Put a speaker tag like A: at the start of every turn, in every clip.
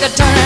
A: like a turn.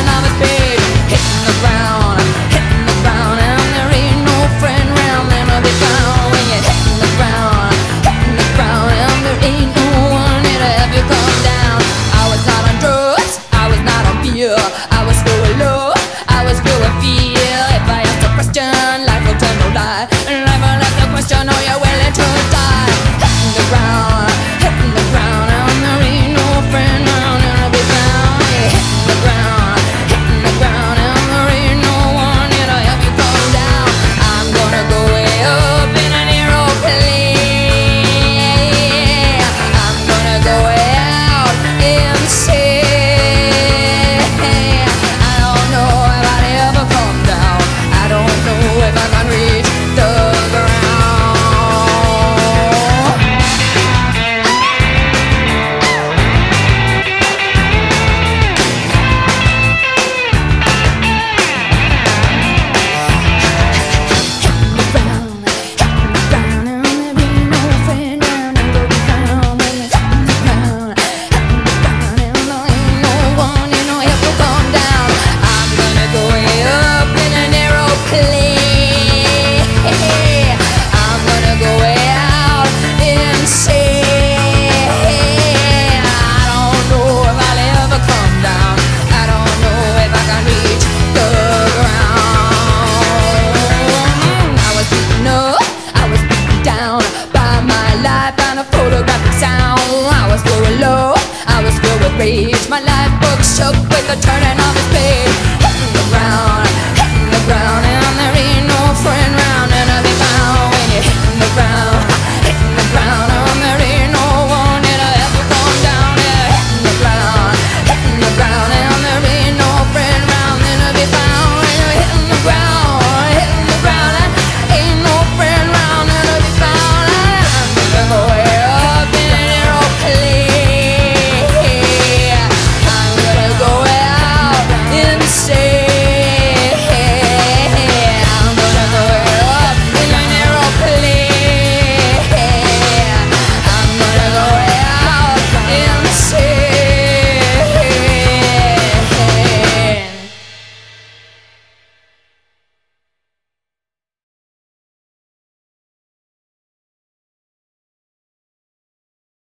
A: page. My life book shook with the turning of his page. Hit the ground.